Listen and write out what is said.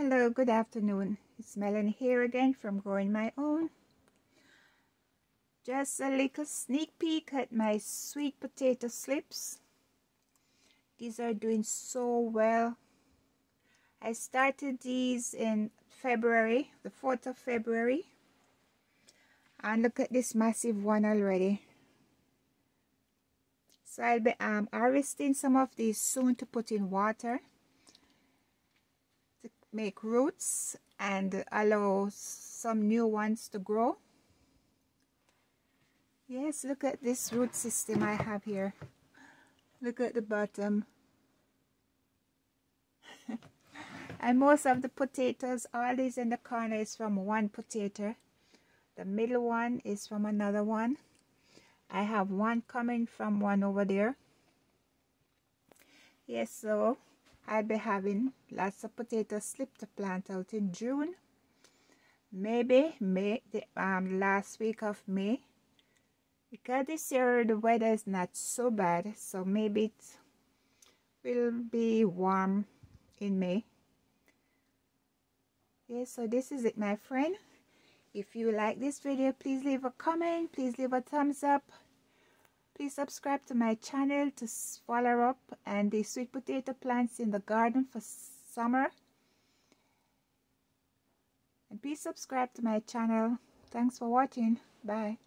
Hello, good afternoon. It's Melanie here again from Growing My Own. Just a little sneak peek at my sweet potato slips. These are doing so well. I started these in February, the 4th of February. And look at this massive one already. So I'll be um, harvesting some of these soon to put in water make roots and allow some new ones to grow. Yes, look at this root system I have here. Look at the bottom. and most of the potatoes, all these in the corner is from one potato. The middle one is from another one. I have one coming from one over there. Yes, so I'll be having lots of potato slip to plant out in June. Maybe May, the um, last week of May. Because this year the weather is not so bad, so maybe it will be warm in May. Yes, so this is it, my friend. If you like this video, please leave a comment. Please leave a thumbs up. Please subscribe to my channel to follow up and the sweet potato plants in the garden for summer. And please subscribe to my channel. Thanks for watching. Bye.